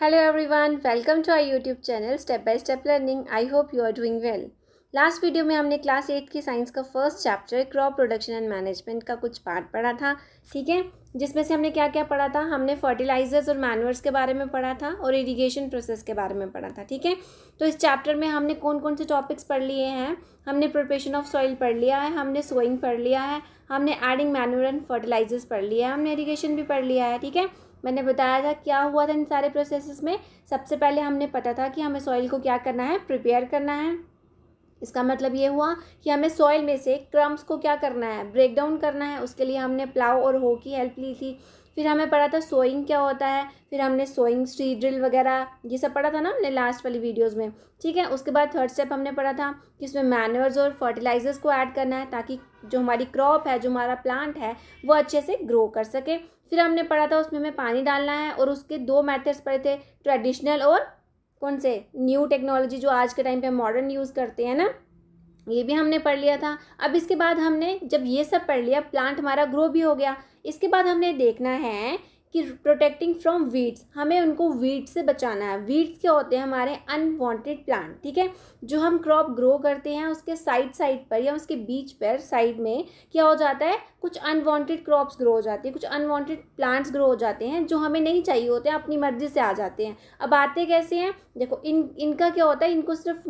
Hello everyone, welcome to our YouTube channel Step by Step Learning. I hope you are doing well. Last video में हमने class eight की science का first chapter crop production and management का कुछ part पढ़ा था ठीक है? जिसमें से हमने क्या क्या पढ़ा था? हमने फर्टिलाइजर्स और मैनुअर्स के बारे में पढ़ा था और इरिगेशन प्रोसेस के बारे में पढ़ा था ठीक है? तो इस चैप्टर में हमने कौन कौन से टॉपिक्स पढ़ लिए हैं? हमने प्रिपरेशन ऑफ़ सॉइल पढ़ लिया है हमने सोइंग पढ़ लिया है हमने एडिंग मैनुअर एंड फर्टिलाइजर्स पढ़ लिया है हमने इरीगेशन भी पढ़ लिया है ठीक है? मैंने बताया था क्या हुआ था इन सारे प्रोसेसेस में। सबसे पहले हमने पता था कि हमें सॉइल को क्या करना है प्रिपेयर करना है। इसका मतलब ये हुआ कि हमें सॉइल में से क्रम्स को क्या करना है ब्रेक डाउन करना है। उसके लिए हमने प्लाव और हो की हेल्प ली थी। फिर हमें पढ़ा था सोइंग क्या होता है, फिर हमने सोइंग स्ट्री ड्रिल वगैरह, ये सब पढ़ा था ना हमने लास्ट वाली वीडियोस में। ठीक है, उसके बाद थर्ड स्टेप हमने पढ़ा था कि इसमें मैनुअर्स और फर्टिलाइजर्स को ऐड करना है ताकि जो हमारी क्रॉप है, जो हमारा प्लांट है, वो अच्छे से ग्रो कर सके। फिर हमने पढ़ा था उसमें हमें पानी डालना है और उसके दो मैथड्स पढ़े थे ट्रेडिशनल और कौन से न्यू टेक्नोलॉजी जो आज के टाइम पे मॉडर्न यूज़ करते हैं ना, ये भी हमने पढ़ लिया था। अब इसके बाद हमने जब ये सब पढ़ लिया प्लांट हमारा ग्रो भी हो गया। इसके बाद हमने देखना है कि प्रोटेक्टिंग फ्रॉम वीड्स हमें उनको वीड्स से बचाना है। वीड्स क्या होते हैं? हमारे अनवांटेड प्लांट ठीक है? जो हम क्रॉप ग्रो करते हैं, उसके साइड साइड पर या उसके बीच पर साइड में क्या हो जाता है? कुछ अनवांटेड क्रॉप्स ग्रो हो जाती है, कुछ अनवांटेड प्लांट्स ग्रो हो जाते हैं, जो हमें नहीं चाहिए होते हैं अपनी मर्ज़ी से आ जाते हैं। अब आते कैसे हैं? देखो, इन, इनका क्या होता है? इनको सिर्फ़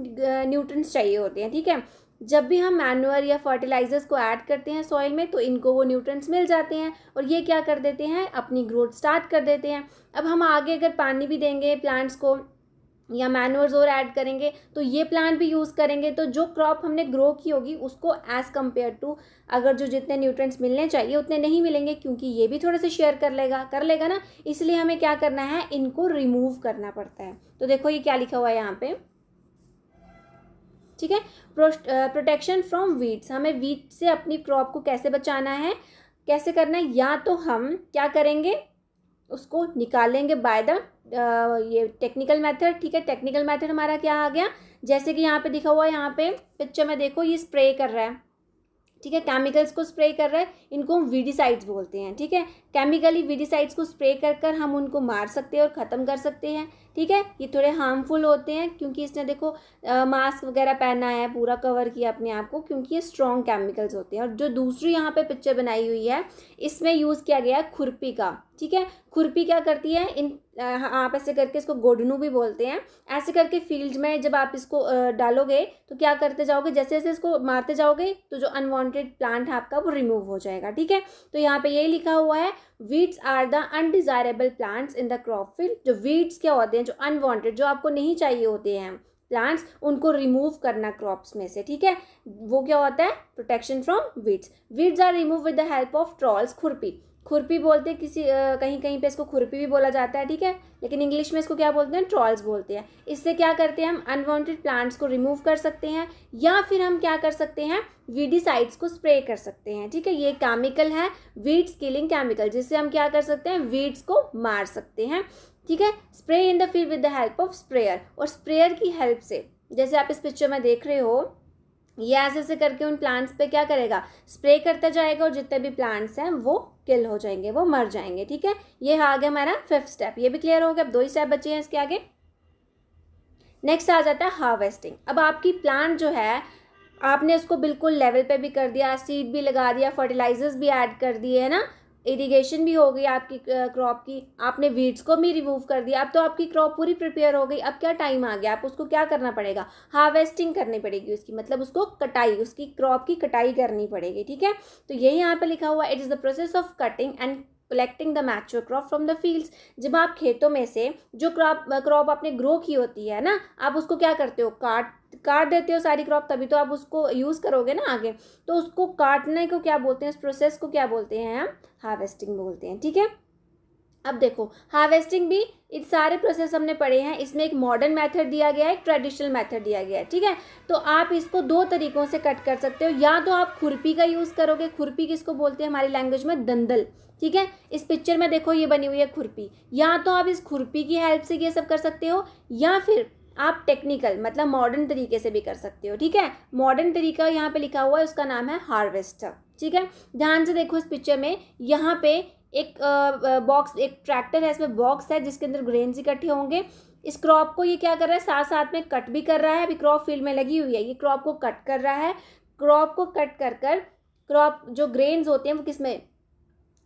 न्यूट्रंस चाहिए होते हैं, ठीक है? जब भी हम मैनुअर या फर्टिलाइजर्स को ऐड करते हैं सॉइल में तो इनको वो न्यूट्रंस मिल जाते हैं और ये क्या कर देते हैं? अपनी ग्रोथ स्टार्ट कर देते हैं। अब हम आगे अगर पानी भी देंगे प्लांट्स को या मैनुअर्स और ऐड करेंगे तो ये प्लांट भी यूज़ करेंगे तो जो क्रॉप हमने ग्रो की होगी उसको एज़ कंपेयर टू अगर जो जितने न्यूट्रेंट्स मिलने चाहिए उतने नहीं मिलेंगे, क्योंकि ये भी थोड़े से शेयर कर लेगा कर लेगा ना। इसलिए हमें क्या करना है? इनको रिमूव करना पड़ता है। तो देखो ये क्या लिखा हुआ है यहाँ पे। ठीक है? प्रोटेक्शन फ्रॉम वीड्स हमें वीट से अपनी क्रॉप को कैसे बचाना है? कैसे करना है? या तो हम क्या करेंगे? उसको निकालेंगे बाय द ये टेक्निकल मेथड ठीक है? टेक्निकल मेथड हमारा क्या आ गया? जैसे कि यहाँ पे दिखा हुआ है, यहाँ पे पिक्चर में देखो, ये स्प्रे कर रहा है। ठीक है? केमिकल्स को स्प्रे कर रहा है। इनको हम वीडिसाइड्स बोलते हैं, ठीक है? केमिकली वीडिसाइड्स को स्प्रे कर कर हम उनको मार सकते हैं और ख़त्म कर सकते हैं। ठीक है? ये थोड़े हार्मफुल होते हैं क्योंकि इसने देखो मास्क वगैरह पहना है, पूरा कवर किया अपने आप को क्योंकि ये स्ट्रॉन्ग केमिकल्स होते हैं। और जो दूसरी यहाँ पे पिक्चर बनाई हुई है, इसमें यूज़ किया गया है खुरपी का, ठीक है? खुरपी क्या करती है? इन आप ऐसे करके इसको गोडनू भी बोलते हैं। ऐसे करके फ़ील्ड में जब आप इसको डालोगे तो क्या करते जाओगे? जैसे जैसे इसको मारते जाओगे तो जो अनवांटेड प्लांट है आपका वो रिमूव हो जाएगा, ठीक है? तो यहाँ पे यही लिखा हुआ है weeds are the undesirable plants in the crop field जो वीड्स क्या होते हैं? जो अनवांटेड जो आपको नहीं चाहिए होते हैं प्लांट्स उनको रिमूव करना क्रॉप्स में से ठीक है? वो क्या होता है? Protection from weeds weeds are remove with the help of trowels खुरपी. खुरपी बोलते किसी आ, कहीं कहीं पे इसको खुरपी भी बोला जाता है ठीक है? लेकिन इंग्लिश में इसको क्या बोलते हैं? ट्रॉल्स बोलते हैं। इससे क्या करते हैं हम? अनवांटेड प्लांट्स को रिमूव कर सकते हैं या फिर हम क्या कर सकते हैं? वीडीसाइड्स को स्प्रे कर सकते हैं ठीक है? ये केमिकल है वीड्स किलिंग केमिकल जिससे हम क्या कर सकते हैं? वीड्स को मार सकते हैं। ठीक है? Spray in the field with the help of sprayer और स्प्रेयर की हेल्प से, जैसे आप इस पिक्चर में देख रहे हो, ये ऐसे ऐसे करके उन प्लांट्स पे क्या करेगा? स्प्रे करता जाएगा और जितने भी प्लांट्स हैं, वो किल हो जाएँगे, वो मर जाएँगे, ठीक है? ये आ गया हमारा फिफ्थ स्टेप ये भी क्लियर हो गया? अब दो ही स्टेप बचे हैं इसके आगे। नेक्स्ट आ जाता है हार्वेस्टिंग अब आपकी प्लांट जो है, आपने उसको बिल्कुल लेवल पे भी कर दिया सीड भी लगा दिया फर्टिलाइजर्स भी ऐड कर दिए, है ना? इरिगेशन भी हो गई आपकी क्रॉप की। आपने वीड्स को भी रिमूव कर दिया। अब तो आपकी क्रॉप पूरी प्रिपेयर हो गई। अब क्या टाइम आ गया? आप उसको क्या करना पड़ेगा? हार्वेस्टिंग करनी पड़ेगी उसकी। मतलब उसको कटाई, उसकी क्रॉप की कटाई करनी पड़ेगी, ठीक है? तो यही यहाँ पे लिखा हुआ it is the process of cutting and collecting the mature crop from the fields जब आप खेतों में से जो क्रॉप क्रॉप आपने ग्रो की होती है ना, आप उसको क्या करते हो? काट काट देते हो सारी क्रॉप तभी तो आप उसको यूज़ करोगे ना आगे। तो उसको काटने को क्या बोलते हैं? इस प्रोसेस को क्या बोलते हैं? हम हार्वेस्टिंग बोलते हैं, ठीक है? अब देखो हार्वेस्टिंग भी इस सारे प्रोसेस हमने पढ़े हैं, इसमें एक मॉडर्न मेथड दिया गया है, एक ट्रेडिशनल मेथड दिया गया है, ठीक है? तो आप इसको दो तरीकों से कट कर सकते हो, या तो आप खुरपी का यूज़ करोगे, खुरपी किसको बोलते हैं हमारी लैंग्वेज में? दंदल, ठीक है? इस पिक्चर में देखो, ये बनी हुई है खुरपी, या तो आप इस खुरपी की हेल्प से ये सब कर सकते हो, या फिर आप टेक्निकल मतलब मॉडर्न तरीके से भी कर सकते हो, ठीक है? मॉडर्न तरीका यहाँ पे लिखा हुआ है, उसका नाम है हार्वेस्टर ठीक है? ध्यान से देखो इस पिक्चर में, यहाँ पे एक बॉक्स एक ट्रैक्टर है, इसमें बॉक्स है, जिसके अंदर ग्रेन्स इकट्ठे होंगे। इस क्रॉप को ये क्या कर रहा है? साथ साथ में कट भी कर रहा है। अभी क्रॉप फ़ील्ड में लगी हुई है। ये क्रॉप को कट कर रहा है। क्रॉप को कट कर कर क्रॉप जो ग्रेन्स होते हैं, वो किसमें?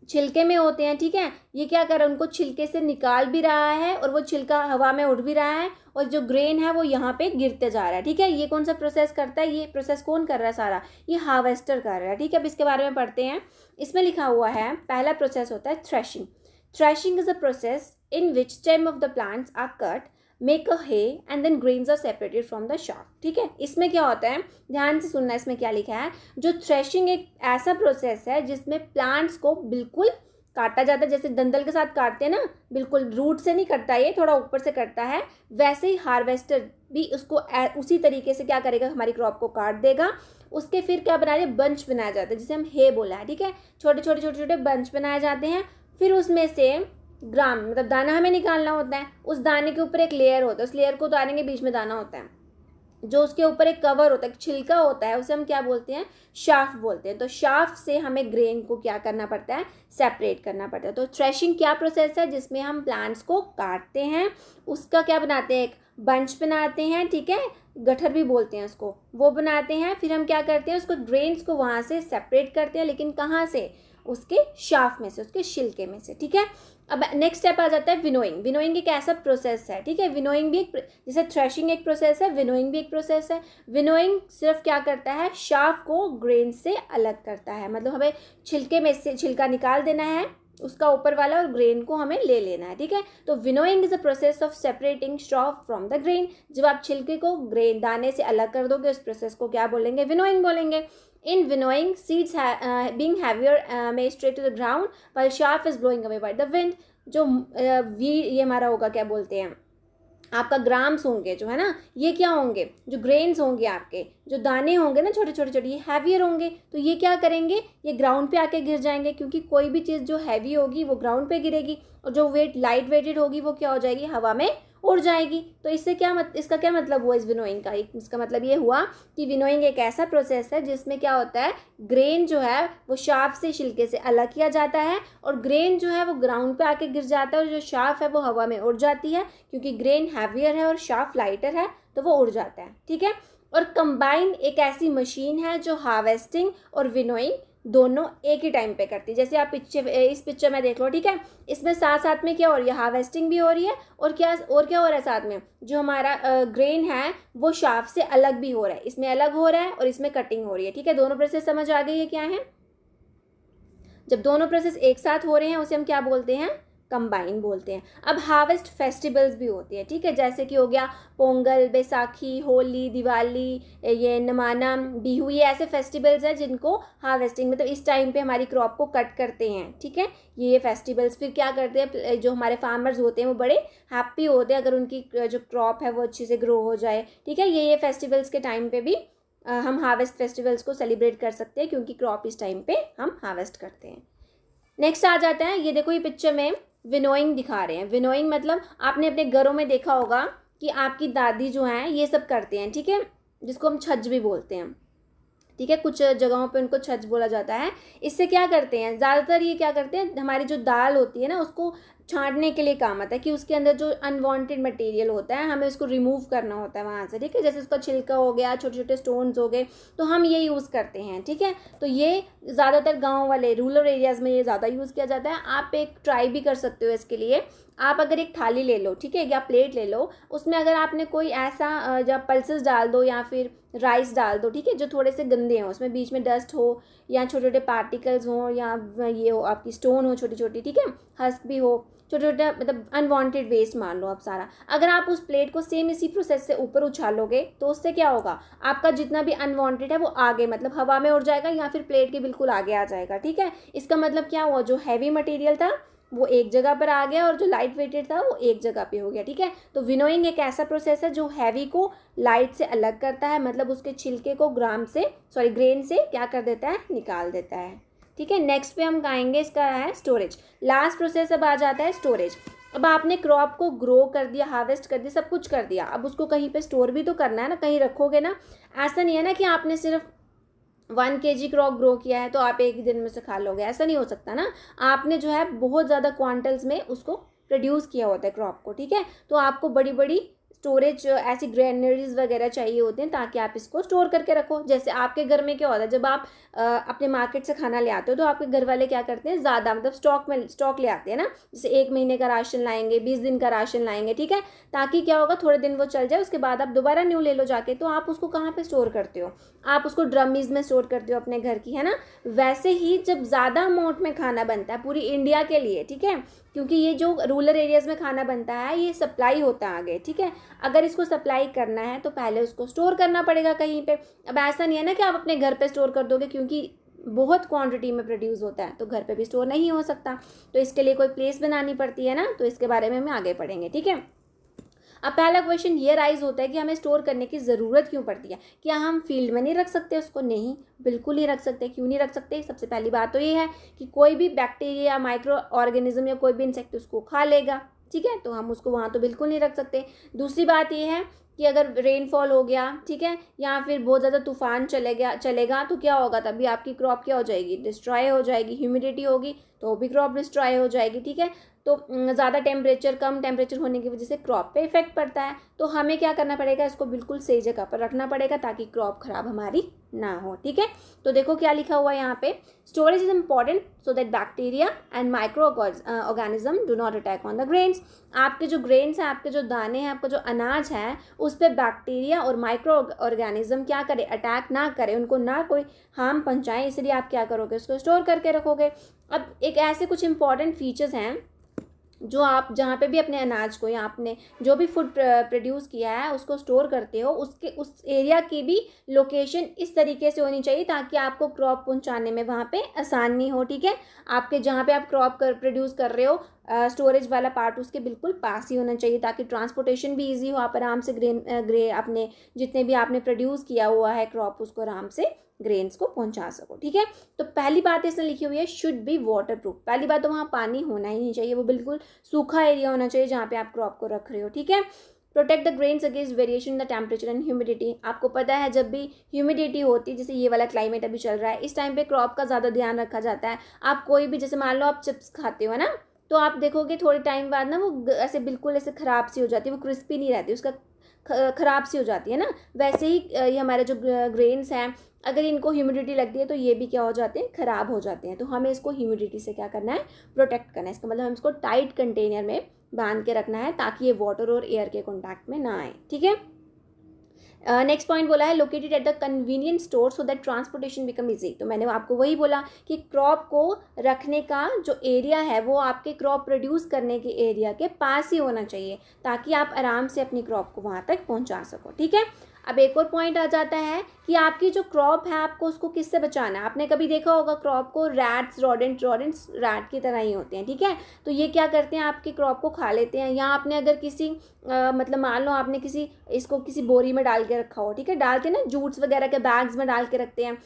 छिलके में होते हैं, ठीक है? ये क्या कर रहा है? उनको छिलके से निकाल भी रहा है और वो छिलका हवा में उड़ भी रहा है और जो ग्रेन है वो यहाँ पे गिरते जा रहा है, ठीक है? ये कौन सा प्रोसेस करता है? ये प्रोसेस कौन कर रहा है सारा? ये हार्वेस्टर कर रहा है, ठीक है? अब इसके बारे में पढ़ते हैं। इसमें लिखा हुआ है, पहला प्रोसेस होता है threshing threshing is a process in which stem of the plants are cut make a hay and then grains are separated from the shaft ठीक है? इसमें क्या होता है? ध्यान से सुनना इसमें क्या लिखा है? जो थ्रेशिंग एक ऐसा प्रोसेस है जिसमें प्लांट्स को बिल्कुल काटा जाता है, जैसे दंदल के साथ काटते हैं ना, बिल्कुल रूट से नहीं करता ये, थोड़ा ऊपर से करता है, वैसे ही हार्वेस्टर भी उसको उसी तरीके से क्या करेगा, हमारी क्रॉप को काट देगा, उसके फिर क्या बना रहे बंच बनाया जाता है, जिसे हम हे बोला है, ठीक है? छोटे छोटे छोटे छोटे बंच बनाए जाते हैं, फिर उसमें से ग्राम मतलब दाना हमें निकालना होता है। उस दाने के ऊपर एक लेयर होता है। उस लेयर को उतारेंगे बीच में दाना होता है। जो उसके ऊपर एक कवर होता है, एक छिलका होता है, उसे हम क्या बोलते हैं? शाफ बोलते हैं। तो शाफ से हमें ग्रेन को क्या करना पड़ता है? सेपरेट करना पड़ता है। तो थ्रेशिंग क्या प्रोसेस है? जिसमें हम प्लांट्स को काटते हैं। उसका क्या बनाते हैं? एक बंच बनाते हैं, ठीक है? गठर भी बोलते हैं उसको। वो बनाते हैं, फिर हम क्या करते हैं? उसको ड्रेन्स को वहाँ से सेपरेट करते हैं, लेकिन कहाँ से? उसके शाफ में से, उसके छिलके में से, ठीक है? अब नेक्स्ट स्टेप आ जाता है विनोइंग विनोइंग एक ऐसा प्रोसेस है, ठीक है? विनोइंग भी एक जैसे थ्रेशिंग एक प्रोसेस है विनोइंग भी एक प्रोसेस है. विनोइंग सिर्फ़ क्या करता है? शाफ को ग्रेन से अलग करता है. मतलब हमें छिलके में से छिलका निकाल देना है उसका ऊपर वाला और ग्रेन को हमें ले लेना है ठीक है? तो winnowing is a process of separating straw from the grain जब आप छिलके को ग्रेन दाने से अलग कर दोगे उस प्रोसेस को क्या बोलेंगे? विनोइंग बोलेंगे। In winnowing, seeds ha uh, being heavier uh, may stray to chaff is blowing away by the wind. जो वी ये हमारा होगा क्या बोलते हैं? आपका ग्राम्स होंगे जो, है ना? ये क्या होंगे? जो ग्रेन्स होंगे आपके, जो दाने होंगे ना छोटे छोटे छोटे, ये हैवियर होंगे तो ये क्या करेंगे? ये ग्राउंड पे आके गिर जाएँगे, क्योंकि कोई भी चीज़ जो हैवी होगी, वो ग्राउंड पे गिरेगी, और जो वेट लाइट वेटेड होगी, वो क्या हो जाएगी? हवा में उड़ जाएगी। तो इससे क्या मत, इसका क्या मतलब हुआ इस विनोइंग का? इसका मतलब ये हुआ कि विनोइंग एक ऐसा प्रोसेस है जिसमें क्या होता है ग्रेन जो है वो शाफ से छिलके से अलग किया जाता है और ग्रेन जो है वो ग्राउंड पे आके गिर जाता है और जो शाफ है वो हवा में उड़ जाती है क्योंकि ग्रेन हैवियर है और शाफ लाइटर है तो वो उड़ जाता है। ठीक है? और कंबाइन एक ऐसी मशीन है जो हार्वेस्टिंग और विनोइंग दोनों एक ही टाइम पे करती है। जैसे आप पिक्चर इस पिक्चर में देख लो, ठीक है? इसमें साथ साथ में क्या हो रही है? हार्वेस्टिंग भी हो रही है और क्या और क्या हो रहा है साथ में? जो हमारा ग्रेन है, वो शाफ से अलग भी हो रहा है। इसमें अलग हो रहा है और इसमें कटिंग हो रही है, ठीक है? दोनों प्रोसेस समझ आ गई है क्या है? जब दोनों प्रोसेस एक साथ हो रहे हैं, उसे हम क्या बोलते हैं? कंबाइन बोलते हैं। अब हार्वेस्ट फेस्टिवल्स भी होते हैं, ठीक है? जैसे कि हो गया पोंगल, बैसाखी, होली, दिवाली, ये नमाना, बिहू, ये ऐसे फेस्टिवल्स हैं जिनको हार्वेस्टिंग मतलब इस टाइम पे हमारी क्रॉप को कट करते हैं, ठीक है? ये फेस्टिवल्स फिर क्या करते हैं? जो हमारे फार्मर्स होते हैं, वो बड़े हैप्पी होते हैं, अगर उनकी जो क्रॉप है, वो अच्छे से ग्रो हो जाए, ठीक है? ये ये फेस्टिवल्स के टाइम पे भी हम हार्वेस्ट फेस्टिवल्स को सेलिब्रेट कर सकते हैं, क्योंकि क्रॉप इस टाइम पे हम हार्वेस्ट करते हैं। नेक्स्ट आ जाता है, ये देखो ये पिक्चर में विनोइंग दिखा रहे हैं। विनोइंग मतलब आपने अपने घरों में देखा होगा कि आपकी दादी जो हैं, ये सब करते हैं, ठीक है? जिसको हम छज भी बोलते हैं। ठीक है? कुछ जगहों पे उनको छज बोला जाता है। इससे क्या करते हैं? ज़्यादातर ये क्या करते हैं? हमारी जो दाल होती है ना, उसको छाँटने के लिए काम आता है कि उसके अंदर जो अनवांटेड मटेरियल होता है, हमें उसको रिमूव करना होता है वहाँ से, ठीक है? जैसे उसका छिलका हो गया छोटे छोटे स्टोन्स हो गए तो हम ये यूज़ करते हैं, ठीक है? तो ये ज़्यादातर गाँव वाले रूरल एरियाज़ में ये ज़्यादा यूज़ किया जाता है। आप एक ट्राई भी कर सकते हो इसके लिए। आप अगर एक थाली ले लो, ठीक है? या प्लेट ले लो, उसमें अगर आपने कोई ऐसा जब पल्सेस डाल दो या फिर राइस डाल दो, ठीक है? जो थोड़े से गंदे हों, उसमें बीच में डस्ट हो या छोटे छोटे पार्टिकल्स हों या ये हो, आपकी स्टोन हो छोटी छोटी ठीक है? हस्क भी हो छोटे छोटे मतलब अनवांटेड वेस्ट मान लो आप सारा। अगर आप उस प्लेट को सेम इसी प्रोसेस से ऊपर उछालोगे तो उससे क्या होगा? आपका जितना भी अनवांटेड है वो आगे मतलब हवा में उड़ जाएगा या फिर प्लेट के बिल्कुल आगे आ जाएगा, ठीक है? इसका मतलब क्या हुआ? जो हैवी मटेरियल था वो एक जगह पर आ गया और जो लाइट वेटेड था वो एक जगह पे हो गया, ठीक है? तो विनोइंग एक ऐसा प्रोसेस है जो हैवी को लाइट से अलग करता है मतलब उसके छिलके को ग्राम से सॉरी ग्रेन से क्या कर देता है? निकाल देता है, ठीक है? नेक्स्ट पे हम गाएँगे इसका है स्टोरेज लास्ट प्रोसेस अब आ जाता है स्टोरेज अब आपने क्रॉप को ग्रो कर दिया हार्वेस्ट कर दिया, सब कुछ कर दिया, अब उसको कहीं पे स्टोर भी तो करना है ना, कहीं रखोगे ना? ऐसा नहीं है ना कि आपने सिर्फ़ वन के जी क्रॉप ग्रो किया है तो आप एक ही दिन में से खा लोगे। ऐसा नहीं हो सकता ना। आपने जो है बहुत ज़्यादा क्वांटल्स में उसको प्रोड्यूस किया होता है क्रॉप को, ठीक है? तो आपको बड़ी बड़ी स्टोरेज ऐसी ग्रेनरीज वगैरह चाहिए होते हैं ताकि आप इसको स्टोर करके रखो। जैसे आपके घर में क्या होता है जब आप आ, अपने मार्केट से खाना ले आते हो तो आपके घर वाले क्या करते हैं ज़्यादा मतलब स्टॉक में स्टॉक ले आते हैं ना। जैसे एक महीने का राशन लाएँगे बीस दिन का राशन लाएँगे ठीक है? ताकि क्या होगा थोड़े दिन वो चल जाए उसके बाद आप दोबारा न्यू ले लो जाके तो आप उसको कहाँ पर स्टोर करते हो? आप उसको ड्रमीज में स्टोर करते हो अपने घर की है ना? वैसे ही जब ज़्यादा अमाउंट में खाना बनता है पूरी इंडिया के लिए ठीक है? क्योंकि ये जो रूरल एरियाज़ में खाना बनता है, ये सप्लाई होता है आगे, ठीक है? अगर इसको सप्लाई करना है तो पहले उसको स्टोर करना पड़ेगा कहीं पे। अब ऐसा नहीं है ना कि आप अपने घर पे स्टोर कर दोगे, क्योंकि बहुत क्वांटिटी में प्रोड्यूस होता है तो घर पे भी स्टोर नहीं हो सकता। तो इसके लिए कोई प्लेस बनानी पड़ती है ना तो इसके बारे में हम आगे पढ़ेंगे, ठीक है? अब पहला क्वेश्चन ये राइज होता है कि हमें स्टोर करने की ज़रूरत क्यों पड़ती है? क्या हम फ़ील्ड में नहीं रख सकते उसको? नहीं, बिल्कुल नहीं रख सकते। क्यों नहीं रख सकते? सबसे पहली बात तो ये है कि कोई भी बैक्टीरिया या माइक्रो ऑर्गेनिज्म या कोई भी इंसेक्ट उसको खा लेगा, ठीक है? तो हम उसको वहाँ तो बिल्कुल नहीं रख सकते। दूसरी बात ये है कि अगर रेनफॉल हो गया, ठीक है? या फिर बहुत ज़्यादा तूफ़ान चले गया, चलेगा तो क्या होगा? तभी आपकी क्रॉप क्या हो जाएगी? डिस्ट्रॉय हो जाएगी ह्यूमिडिटी होगी तो भी क्रॉप डिस्ट्रॉय हो जाएगी, ठीक है? तो ज़्यादा टेम्परेचर कम टेम्परेचर होने की वजह से क्रॉप पे इफ़ेक्ट पड़ता है। तो हमें क्या करना पड़ेगा? इसको बिल्कुल सही जगह पर रखना पड़ेगा ताकि क्रॉप ख़राब हमारी ना हो, ठीक है? तो देखो क्या लिखा हुआ है यहाँ पे। Storage is important so that bacteria and micro organism do not attack on the grains आपके जो ग्रेन्स हैं, आपके जो दाने हैं, आपका जो अनाज है, उस पर बैक्टीरिया और माइक्रो ऑर्गेनिज्म क्या करे? अटैक ना करे, उनको ना कोई हार्म पहुँचाएँ, इसलिए आप क्या करोगे? उसको स्टोर करके रखोगे। अब एक ऐसे कुछ इंपॉर्टेंट फीचर्स हैं जो आप, जहाँ पे भी अपने अनाज को या आपने जो भी फ़ूड प्रोड्यूस किया है, उसको स्टोर करते हो, उसके, उस एरिया की भी लोकेशन इस तरीके से होनी चाहिए ताकि आपको क्रॉप पहुँचाने में वहाँ पे आसानी हो, ठीक है? आपके जहाँ पे आप क्रॉप कर प्रोड्यूस कर रहे हो स्टोरेज वाला पार्ट उसके बिल्कुल पास ही होना चाहिए ताकि ट्रांसपोर्टेशन भी इजी हो, आप आराम से ग्रेन ग्रे अपने जितने भी आपने प्रोड्यूस किया हुआ है क्रॉप उसको आराम से ग्रेन्स को पहुँचा सको, ठीक है? तो पहली बात इसने लिखी हुई है शुड बी वाटर प्रूफ पहली बात तो वहाँ पानी होना ही नहीं चाहिए, वो बिल्कुल सूखा एरिया होना चाहिए जहाँ पे आप क्रॉप को रख रहे हो, ठीक है? Protect the grains against variation the temperature and humidity आपको पता है, जब भी ह्यूमिडिटी होती है जैसे ये वाला क्लाइमेट अभी चल रहा है, इस टाइम पे क्रॉप का ज़्यादा ध्यान रखा जाता है। आप कोई भी, जैसे मान लो आप चिप्स खाते हो ना? तो आप देखोगे थोड़े टाइम बाद ना, वो ऐसे बिल्कुल ऐसे ख़राब सी हो जाती है, वो क्रिस्पी नहीं रहती, उसका ख़राब सी हो जाती है ना। वैसे ही ये हमारे जो ग्रेन्स हैं, अगर इनको ह्यूमिडिटी लगती है तो ये भी क्या हो जाते हैं, ख़राब हो जाते हैं। तो हमें इसको ह्यूमिडिटी से क्या करना है? प्रोटेक्ट करना है। इसका मतलब हम इसको टाइट कंटेनर में बाँध के रखना है ताकि ये वाटर और एयर के कॉन्टैक्ट में ना आए। ठीक है? नेक्स्ट uh, पॉइंट बोला है located at the convenient store so that transportation become easy तो मैंने आपको वही बोला कि क्रॉप को रखने का जो एरिया है वो आपके क्रॉप प्रोड्यूस करने के एरिया के पास ही होना चाहिए ताकि आप आराम से अपनी क्रॉप को वहाँ तक पहुँचा सको। ठीक है? अब एक और पॉइंट आ जाता है कि आपकी जो क्रॉप है आपको उसको किससे बचाना है? आपने कभी देखा होगा क्रॉप को रैट्स रॉडेंट रॉडेंट्स रैट की तरह ही होते हैं ठीक है? तो ये क्या करते हैं आपकी क्रॉप को खा लेते हैं या आपने अगर किसी आ, मतलब मान लो आपने किसी इसको किसी बोरी में डाल के रखा हो ठीक है? डालते हैं ना जूट्स वगैरह के बैग्स में डाल के रखते हैं।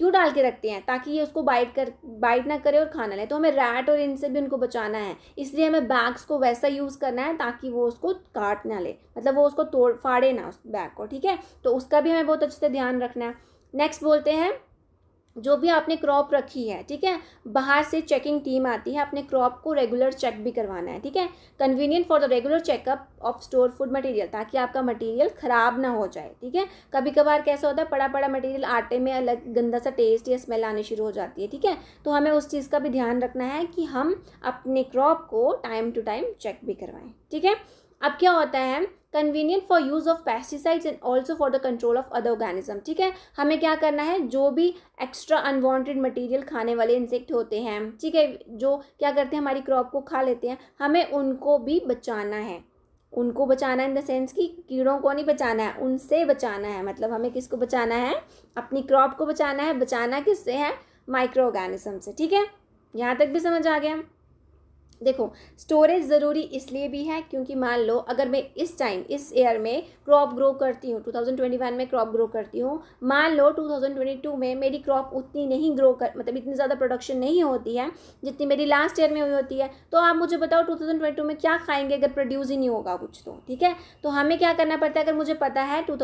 क्यों डाल के रखते हैं? ताकि ये उसको बाइट कर बाइट ना करे और खाना ले। तो हमें रैट और इनसे भी उनको बचाना है। इसलिए हमें बैग्स को वैसा यूज़ करना है ताकि वो उसको काट ना ले। मतलब वो उसको तोड़, फाड़े ना उस बैग को, ठीक है? तो उसका भी हमें बहुत अच्छे से ध्यान रखना है। नेक्स्ट बोलते हैं जो भी आपने क्रॉप रखी है, ठीक है? बाहर से चेकिंग टीम आती है अपने क्रॉप को रेगुलर चेक भी करवाना है, ठीक है? Convenient for the regular checkup of store food material ताकि आपका मटेरियल ख़राब ना हो जाए, ठीक है? कभी कभार कैसा होता है पड़ा पड़ा मटेरियल आटे में अलग गंदा सा टेस्ट या स्मेल आनी शुरू हो जाती है, ठीक है? तो हमें उस चीज़ का भी ध्यान रखना है कि हम अपने क्रॉप को टाइम टू टाइम चेक भी करवाएँ, ठीक है? अब क्या होता है? Convenient for use of pesticides and also for the control of other organism ठीक है? हमें क्या करना है? जो भी एक्स्ट्रा अनवांटेड मटेरियल खाने वाले इंसेक्ट होते हैं, ठीक है? जो क्या करते हैं? हमारी क्रॉप को खा लेते हैं। हमें उनको भी बचाना है। उनको बचाना इन द सेंस कि कीड़ों को नहीं बचाना है, उनसे बचाना है। मतलब हमें किसको बचाना है? अपनी क्रॉप को बचाना है। बचाना किससे है? माइक्रो ऑर्गेनिज्म से, ठीक है? यहाँ तक भी समझ आ गया। देखो स्टोरेज ज़रूरी इसलिए भी है क्योंकि मान लो, अगर मैं इस टाइम इस ईयर में क्रॉप ग्रो करती हूँ 2021 में क्रॉप ग्रो करती हूँ, मान लो 2022 में मेरी क्रॉप उतनी नहीं ग्रो कर मतलब इतनी ज़्यादा प्रोडक्शन नहीं होती है, जितनी मेरी लास्ट ईयर में हुई होती है तो आप मुझे बताओ टू में क्या खाएँगे अगर प्रोड्यूस ही नहीं होगा कुछ तो ठीक है? तो हमें क्या करना पड़ता है? अगर मुझे पता है टू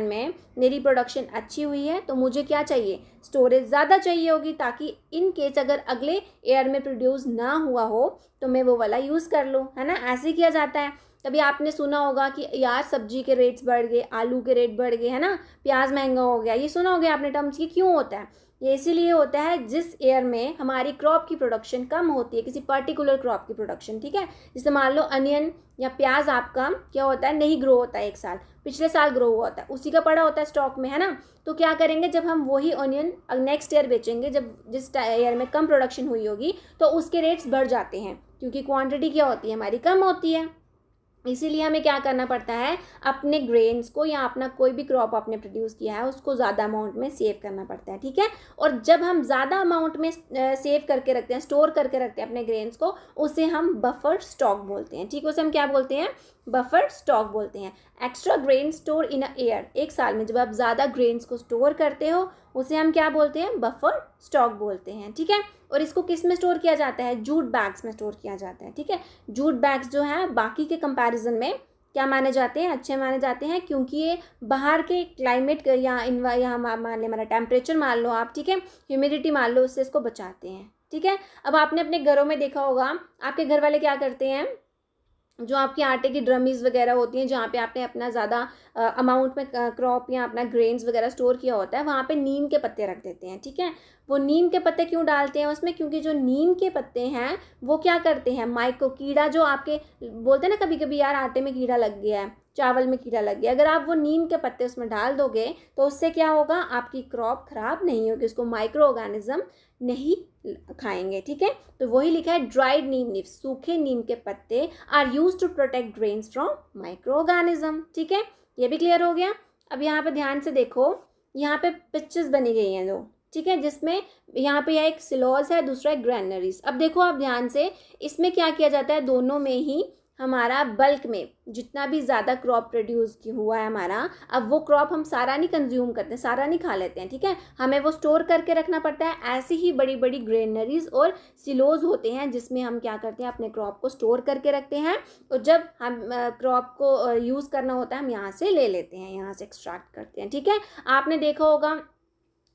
में मेरी प्रोडक्शन अच्छी हुई है तो मुझे क्या चाहिए? स्टोरेज ज़्यादा चाहिए होगी ताकि इन केस अगर अगले ईयर में प्रोड्यूस ना हुआ हो तो मैं वो वाला यूज़ कर लूँ, है ना? ऐसे किया जाता है। कभी आपने सुना होगा कि यार सब्ज़ी के रेट्स बढ़ गए, आलू के रेट बढ़ गए, है ना? प्याज महँगा हो गया, ये सुना होगा आपने टर्म्स की क्यों होता है? ये इसीलिए होता है जिस ईयर में हमारी क्रॉप की प्रोडक्शन कम होती है, किसी पर्टिकुलर क्रॉप की प्रोडक्शन ठीक है? जैसे मान लो अनियन या प्याज आपका क्या होता है? नहीं ग्रो होता है एक साल। पिछले साल ग्रो हुआ है उसी का पड़ा होता है स्टॉक में, है ना? तो क्या करेंगे, जब हम वही ऑनियन नेक्स्ट ईयर बेचेंगे, जब जिस ईयर में कम प्रोडक्शन हुई होगी तो उसके रेट्स बढ़ जाते हैं। क्योंकि क्वांटिटी क्या होती है? हमारी कम होती है। इसीलिए हमें क्या करना पड़ता है, अपने ग्रेन्स को या अपना कोई भी क्रॉप आपने प्रोड्यूस किया है, उसको ज़्यादा अमाउंट में सेव करना पड़ता है, ठीक है? और जब हम ज़्यादा अमाउंट में सेव करके रखते हैं स्टोर करके रखते हैं अपने ग्रेन्स को, उसे हम बफर स्टॉक बोलते हैं, ठीक है? उसे हम क्या बोलते हैं? बफर स्टॉक बोलते हैं। Extra grain store in air एक साल में जब आप ज़्यादा ग्रेन्स को स्टोर करते हो, उसे हम क्या बोलते हैं? बफर स्टॉक बोलते हैं, ठीक है? और इसको किसमें स्टोर किया जाता है? जूट बैग्स में स्टोर किया जाता है, ठीक है? जूट बैग्स जो हैं, बाकी के कंपैरिजन में क्या माने जाते हैं? अच्छे माने जाते हैं, क्योंकि ये बाहर के क्लाइमेट या इन्वा यहाँ मान लें, हमारा टेम्परेचर मान लो आप, ठीक है? ह्यूमिडिटी मान लो, उससे इसको बचाते हैं, ठीक है? अब आपने अपने घरों में देखा होगा, आपके घर वाले क्या करते हैं? जो आपके आटे की ड्रमीज वगैरह होती हैं, जहाँ पे आपने अपना ज़्यादा अमाउंट में क्रॉप या अपना ग्रेन्स वगैरह स्टोर किया होता है, वहाँ पे नीम के पत्ते रख देते हैं, ठीक है? वो नीम के पत्ते क्यों डालते हैं उसमें? क्योंकि जो नीम के पत्ते हैं, वो क्या करते हैं माइक्रो कीड़ा जो आपके, बोलते हैं ना कभी कभी यार, आटे में कीड़ा लग गया है, चावल में कीड़ा लग गया अगर आप वो नीम के पत्ते उसमें डाल दोगे तो उससे क्या होगा, आपकी क्रॉप ख़राब नहीं होगी, उसको माइक्रो ऑर्गेनिज्म नहीं खाएँगे, ठीक है? तो वही लिखा है ड्राइड नीम लीव सूखे नीम के पत्ते are use to protect grains from micro organism ठीक है? ये भी क्लियर हो गया? अब यहाँ पे ध्यान से देखो, यहाँ पे पिक्चर्स बनी गई हैं दो, ठीक है? जिसमें यहाँ पे यह एक सिलोज है, दूसरा एक ग्रैनरीज अब देखो आप ध्यान से, इसमें क्या किया जाता है? दोनों में ही हमारा बल्क में जितना भी ज़्यादा क्रॉप प्रोड्यूस हुआ है हमारा, अब वो क्रॉप हम सारा नहीं कंज्यूम करते हैं सारा नहीं खा लेते हैं, ठीक है? हमें वो स्टोर करके रखना पड़ता है, ऐसी ही बड़ी बड़ी ग्रेनरीज और सिलोज होते हैं जिसमें हम क्या करते हैं, अपने क्रॉप को स्टोर करके रखते हैं और जब हम क्रॉप को यूज़ करना होता है, हम यहाँ से ले लेते हैं, यहाँ से एक्सट्रैक्ट करते हैं, ठीक है? आपने देखा होगा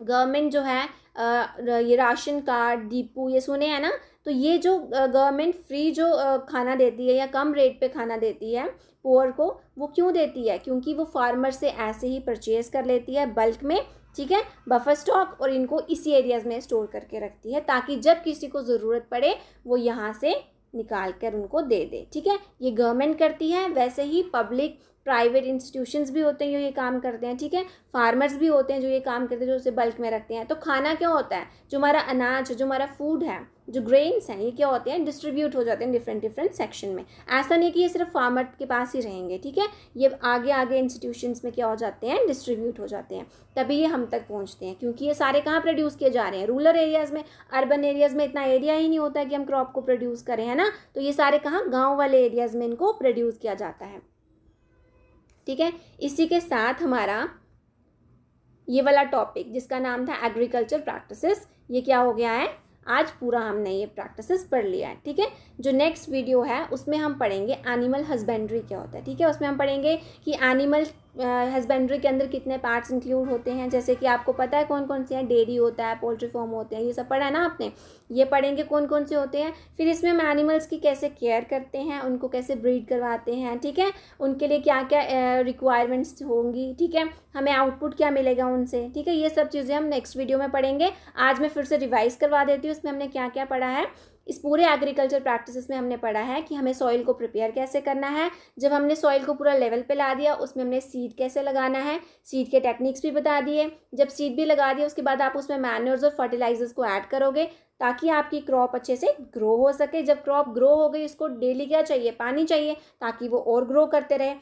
गवर्नमेंट जो है ये राशन कार्ड, दीपू, ये सुने हैं ना? तो ये जो गवर्नमेंट फ्री जो खाना देती है या कम रेट पे खाना देती है पुअर को, वो क्यों देती है? क्योंकि वो फार्मर से ऐसे ही परचेज़ कर लेती है बल्क में, ठीक है? बफर स्टॉक और इनको इसी एरियाज़ में स्टोर करके रखती है ताकि जब किसी को ज़रूरत पड़े, वो यहाँ से निकाल कर उनको दे दे, ठीक है? ये गवर्नमेंट करती है, वैसे ही पब्लिक प्राइवेट इंस्टीट्यूशंस भी होते हैं जो ये काम करते हैं, ठीक है? फार्मर्स भी होते हैं जो ये काम करते हैं, जो उसे बल्क में रखते हैं। तो खाना क्या होता है? जो हमारा अनाज, जो हमारा फ़ूड है, जो ग्रेन्स हैं, ये क्या होते हैं? डिस्ट्रीब्यूट हो जाते हैं डिफरेंट डिफरेंट सेक्शन में। ऐसा नहीं कि ये सिर्फ़ फार्मर के पास ही रहेंगे, ठीक है? ये आगे आगे इंस्टीट्यूशंस में क्या हो जाते हैं? डिस्ट्रीब्यूट हो जाते हैं। तभी ये हम तक पहुँचते हैं, क्योंकि ये सारे कहाँ प्रोड्यूस किए जा रहे हैं? रूरल एरियाज़ में अर्बन एरियाज़ में इतना एरिया ही नहीं होता कि हम क्रॉप को प्रोड्यूस करें, है ना? तो ये सारे कहाँ? गाँव वाले एरियाज़ में इनको प्रोड्यूस किया जाता है। ठीक है? इसी के साथ हमारा ये वाला टॉपिक जिसका नाम था एग्रीकल्चर प्रैक्टिसेस ये क्या हो गया है? आज पूरा हमने ये प्रैक्टिसेस पढ़ लिया है, ठीक है? जो नेक्स्ट वीडियो है, उसमें हम पढ़ेंगे एनिमल हस्बेंड्री क्या होता है, ठीक है? उसमें हम पढ़ेंगे कि एनिमल हस्बेंड्री के अंदर कितने पार्ट्स इंक्लूड होते हैं? जैसे कि आपको पता है कौन कौन से हैं? डेयरी होता है पोल्ट्री फॉर्म होते हैं, ये सब पढ़ा है ना आपने? ये पढ़ेंगे कौन कौन से होते हैं? फिर इसमें हम एनिमल्स की कैसे केयर करते हैं? उनको कैसे ब्रीड करवाते हैं? ठीक है? उनके लिए क्या क्या रिक्वायरमेंट्स होंगी? ठीक है? हमें आउटपुट क्या मिलेगा उनसे? ठीक है? ये सब चीज़ें हम नेक्स्ट वीडियो में पढ़ेंगे। आज मैं फिर से रिवाइज़ करवा देती हूँ, इसमें हमने क्या क्या पढ़ा है? इस पूरे एग्रीकल्चर प्रैक्टिसेस में हमने पढ़ा है कि हमें सॉइल को प्रिपेयर कैसे करना है। जब हमने सॉइल को पूरा लेवल पे ला दिया, उसमें हमने सीड कैसे लगाना है सीड के टेक्निक्स भी बता दिए। जब सीड भी लगा दिया, उसके बाद आप उसमें मैनर्स और फर्टिलाइजर्स को ऐड करोगे ताकि आपकी क्रॉप अच्छे से ग्रो हो सके। जब क्रॉप ग्रो हो गई, उसको डेली क्या चाहिए? पानी चाहिए ताकि वो और ग्रो करते रहे।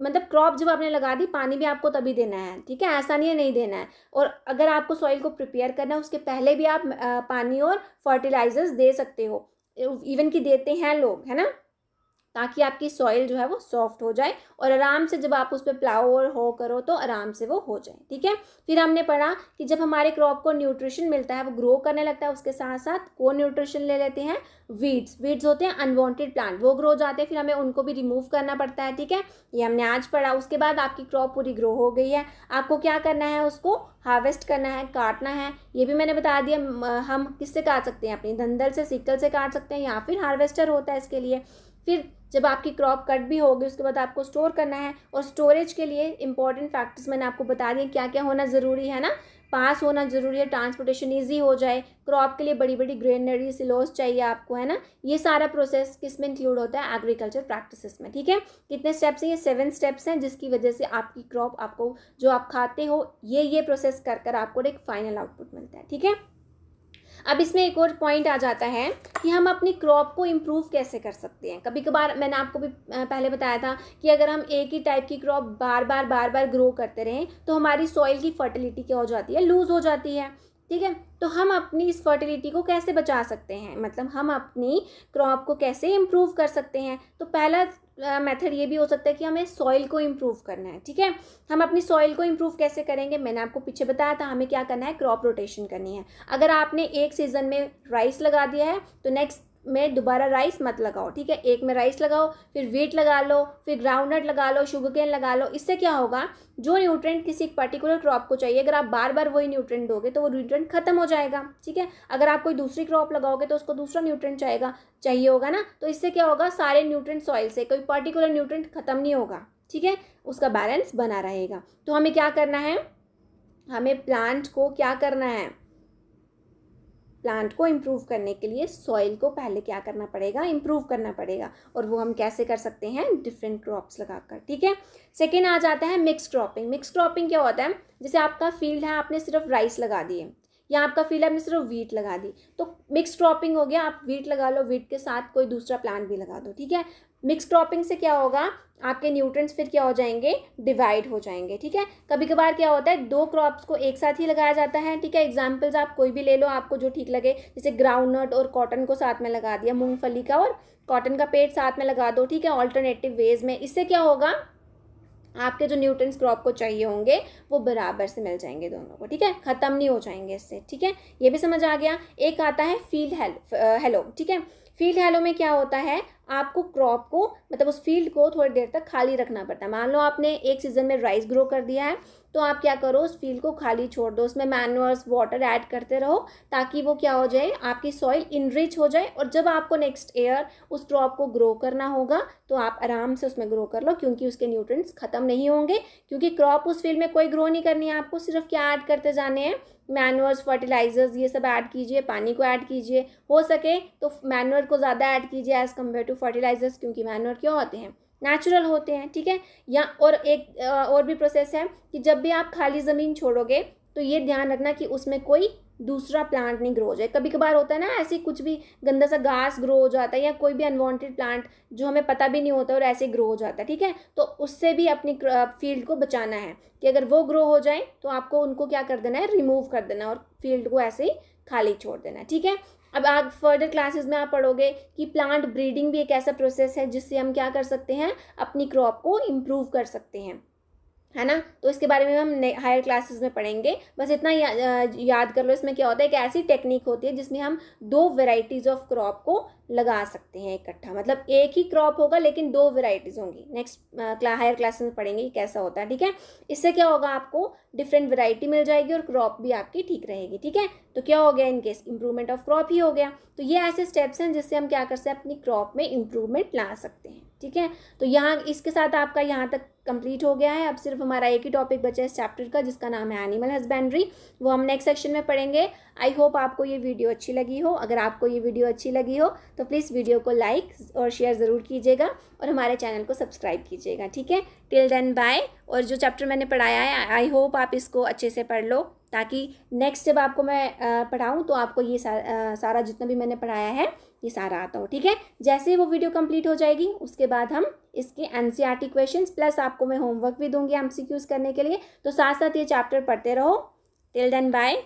मतलब क्रॉप जब आपने लगा दी, पानी भी आपको तभी देना है, ठीक है? ऐसा नहीं है, नहीं देना है। और अगर आपको सॉइल को प्रिपेयर करना है, उसके पहले भी आप पानी और फर्टिलाइजर्स दे सकते हो। इवन कि देते हैं लोग, है ना? ताकि आपकी सॉइल जो है वो सॉफ्ट हो जाए और आराम से जब आप उस पर प्लाओ और हो करो तो आराम से वो हो जाए, ठीक है? फिर हमने पढ़ा कि जब हमारे क्रॉप को न्यूट्रिशन मिलता है, वो ग्रो करने लगता है, उसके साथ साथ को न्यूट्रिशन ले लेते हैं वीड्स वीड्स होते हैं अनवांटेड प्लांट वो ग्रो जाते हैं, फिर हमें उनको भी रिमूव करना पड़ता है, ठीक है? ये हमने आज पढ़ा, उसके बाद आपकी क्रॉप पूरी ग्रो हो गई है, आपको क्या करना है उसको हार्वेस्ट करना है, काटना है, ये भी मैंने बता दिया हम किससे काट सकते हैं, अपनी धंधल से सिक्कल से काट सकते हैं या फिर हार्वेस्टर होता है इसके लिए, फिर जब आपकी क्रॉप कट भी होगी, उसके बाद आपको स्टोर करना है और स्टोरेज के लिए इंपॉर्टेंट फैक्टर्स मैंने आपको बता दिए क्या क्या होना ज़रूरी है ना? पास होना ज़रूरी है ट्रांसपोर्टेशन ईजी हो जाए, क्रॉप के लिए बड़ी बड़ी ग्रेनरी सिलोस चाहिए आपको, है ना? ये सारा प्रोसेस किसमें इंक्लूड होता है? एग्रीकल्चर प्रैक्टिसेस में, ठीक है? कितने स्टेप्स हैं? ये सेवन स्टेप्स हैं, जिसकी वजह से आपकी क्रॉप आपको, जो आप खाते हो ये ये प्रोसेस कर कर आपको एक फाइनल आउटपुट मिलता है, ठीक है? अब इसमें एक और पॉइंट आ जाता है कि हम अपनी क्रॉप को इम्प्रूव कैसे कर सकते हैं। कभी कभार मैंने आपको भी पहले बताया था कि अगर हम एक ही टाइप की क्रॉप बार बार बार बार ग्रो करते रहें तो हमारी सॉइल की फर्टिलिटी क्या हो जाती है? लूज़ हो जाती है। ठीक है? तो हम अपनी इस फर्टिलिटी को कैसे बचा सकते हैं? मतलब हम अपनी क्रॉप को कैसे इम्प्रूव कर सकते हैं? तो पहला मेथड ये भी हो सकता है कि हमें सॉइल को इम्प्रूव करना है, ठीक है? हम अपनी सॉइल को इम्प्रूव कैसे करेंगे? मैंने आपको पीछे बताया था, हमें क्या करना है? क्रॉप रोटेशन करनी है। अगर आपने एक सीज़न में राइस लगा दिया है तो नेक्स्ट में दोबारा राइस मत लगाओ, ठीक है? एक में राइस लगाओ, फिर वीट लगा लो, फिर ग्राउंडनट लगा लो शुगर केन लगा लो। इससे क्या होगा? जो न्यूट्रेंट किसी पर्टिकुलर क्रॉप को चाहिए, अगर आप बार बार वही न्यूट्रेंट दोगे तो वो न्यूट्रेंट खत्म हो जाएगा, ठीक है? अगर आप कोई दूसरी क्रॉप लगाओगे तो उसको दूसरा न्यूट्रेंट चाहेगा चाहिए होगा ना? तो इससे क्या होगा? सारे न्यूट्रेंट सॉइल से कोई पर्टिकुलर न्यूट्रेंट खत्म नहीं होगा, ठीक है? उसका बैलेंस बना रहेगा। तो हमें क्या करना है? हमें प्लांट को क्या करना है? प्लांट को इम्प्रूव करने के लिए सॉइल को पहले क्या करना पड़ेगा? इम्प्रूव करना पड़ेगा। और वो हम कैसे कर सकते हैं? डिफरेंट क्रॉप्स लगाकर, ठीक है? सेकेंड आ जाता है मिक्स क्रॉपिंग। मिक्स क्रॉपिंग क्या होता है? जैसे आपका फ़ील्ड है, आपने सिर्फ़ राइस लगा दिए। या आपका फ़ील्ड आपने सिर्फ़ वीट लगा दी। तो मिक्स क्रॉपिंग हो गया, आप वीट लगा लो, वीट के साथ कोई दूसरा प्लांट भी लगा दो, ठीक है? मिक्स क्रॉपिंग से क्या होगा? आपके न्यूट्रेंट्स फिर क्या हो जाएँगे? डिवाइड हो जाएँगे, ठीक है? कभी कभार क्या होता है, दो क्रॉप्स को एक साथ ही लगाया जाता है, ठीक है? एग्जाम्पल्स आप कोई भी ले लो, आपको जो ठीक लगे, जैसे ग्राउंडनट और कॉटन को साथ में लगा दिया, मूंगफली का, और कॉटन का पेड़ साथ में लगा दो, ठीक है? ऑल्टरनेटिव वेज में। इससे क्या होगा? आपके जो न्यूट्रंस क्रॉप को चाहिए होंगे, वो बराबर से मिल जाएँगे दोनों को, ठीक है? ख़त्म नहीं हो जाएँगे इससे, ठीक है? ये भी समझ आ गया। एक आता है फ़ील्ड हेलो, ठीक है? फ़ील्ड हेलो में क्या होता है? आपको क्रॉप को मतलब उस फ़ील्ड को थोड़ी देर तक खाली रखना पड़ता है। मान लो आपने एक सीज़न में राइस ग्रो कर दिया है तो आप क्या करो, उस फ़ील्ड को खाली छोड़ दो। उसमें मैनुअर्स वाटर ऐड करते रहो, ताकि वो क्या हो जाए, आपकी सॉइल इनरिच हो जाए और जब आपको नेक्स्ट ईयर उस क्रॉप को ग्रो करना होगा तो आप आराम से उसमें ग्रो कर लो, क्योंकि उसके न्यूट्रेंट्स ख़त्म नहीं होंगे, क्योंकि क्रॉप उस फ़ील्ड में कोई ग्रो नहीं करनी है आपको, सिर्फ़ क्या ऐड करते जाने हैं मैनुअर्स फर्टिलाइजर्स, ये सब ऐड कीजिए, पानी को ऐड कीजिए, हो सके तो मैनुअर को ज़्यादा ऐड कीजिए एज़ कंपेयर टू फर्टिलाइजर्स क्योंकि मैनुअर क्यों होते हैं? नेचुरल होते हैं, ठीक है? या, और एक और भी प्रोसेस है कि जब भी आप खाली ज़मीन छोड़ोगे तो ये ध्यान रखना कि उसमें कोई दूसरा प्लांट नहीं ग्रो हो जाए। कभी कभार होता है ना, ऐसे कुछ भी गंदा सा घास ग्रो हो जाता है या कोई भी अनवांटेड प्लांट जो हमें पता भी नहीं होता और ऐसे ग्रो हो जाता है, ठीक है? तो उससे भी अपनी फ़ील्ड को बचाना है कि अगर वो ग्रो हो जाए तो आपको उनको क्या कर देना है? रिमूव कर देना और फ़ील्ड को ऐसे ही खाली छोड़ देना ठीक है? अब आप फर्दर क्लासेस में आप पढ़ोगे कि प्लांट ब्रीडिंग भी एक ऐसा प्रोसेस है जिससे हम क्या कर सकते हैं? अपनी क्रॉप को इम्प्रूव कर सकते हैं। है ना? तो इसके बारे में हम हायर क्लासेस में पढ़ेंगे। बस इतना या, याद कर लो इसमें क्या होता है कि ऐसी टेक्निक होती है जिसमें हम दो वेराइटीज़ ऑफ़ क्रॉप को लगा सकते हैं इकट्ठा। मतलब एक ही क्रॉप होगा लेकिन दो वेराइटीज़ होंगी। नेक्स्ट क्ला, हायर क्लासेस में पढ़ेंगे कैसा होता है ठीक है? इससे क्या होगा आपको डिफरेंट वेराइटी मिल जाएगी और क्रॉप भी आपकी ठीक रहेगी ठीक है? तो क्या हो गया in case improvement of crop ही हो गया। तो ये ऐसे स्टेप्स हैं जिससे हम क्या कर सकते हैं अपनी क्रॉप में इंप्रूवमेंट ला सकते हैं ठीक है? तो यहाँ इसके साथ आपका यहाँ तक कंप्लीट हो गया है। अब सिर्फ़ हमारा एक ही टॉपिक बचा है इस चैप्टर का जिसका नाम है एनिमल हस्बेंड्री वो हम नेक्स्ट सेक्शन में पढ़ेंगे। आई होप आपको ये वीडियो अच्छी लगी हो। अगर आपको ये वीडियो अच्छी लगी हो तो प्लीज़ वीडियो को लाइक और शेयर ज़रूर कीजिएगा और हमारे चैनल को सब्सक्राइब कीजिएगा, ठीक है? टिल देन बाय और जो चैप्टर मैंने पढ़ाया है आई होप आप इसको अच्छे से पढ़ लो ताकि नेक्स्ट जब आपको मैं पढ़ाऊँ तो आपको ये सारा जितना भी मैंने पढ़ाया है, ये सारा आता हो, ठीक है? जैसे ही वो वीडियो कंप्लीट हो जाएगी, उसके बाद हम इसके एन सी क्वेश्चन प्लस आपको मैं होमवर्क भी दूँगी एम करने के लिए। तो साथ साथ ये चैप्टर पढ़ते रहो। Till then bye